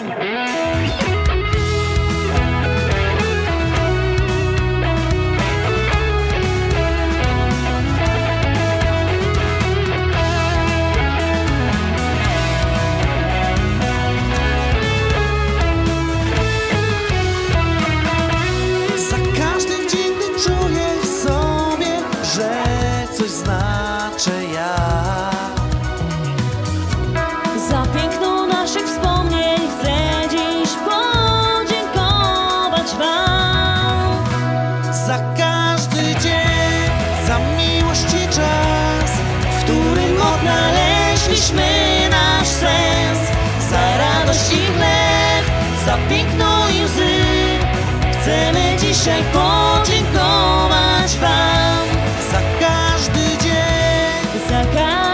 Música Za każdy dzień, za miłość i czas, w którym odnaleźliśmy nasz sens. Za radość i chleb, za piękno i łzy, chcemy dzisiaj podziękować Wam. Za każdy dzień, Za każdy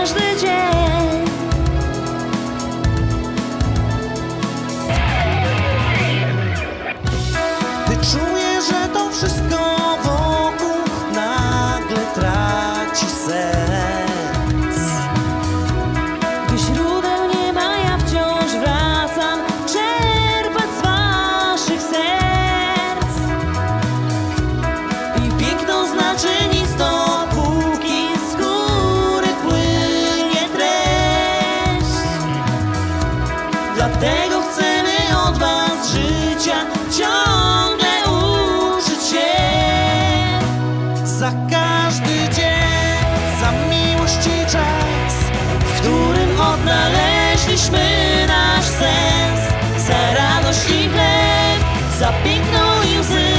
życia ciągle uczyć się Za każdy dzień, za miłość i czas W którym odnaleźliśmy nasz sens. Za radość i chleb, za piękno i łzy.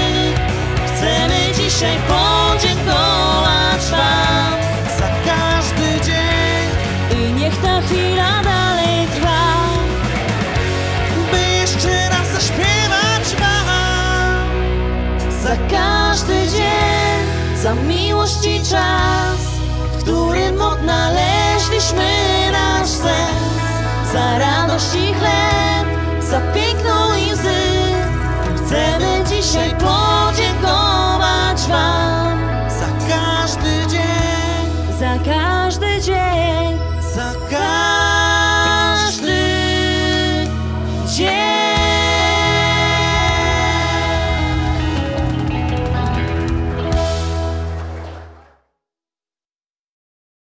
Chcemy dzisiaj podziękować Wam. Za każdy dzień, I niech ta chwila za miłość i czas, w którym odnaleźliśmy nasz sens, za radość i chleb, za piękno.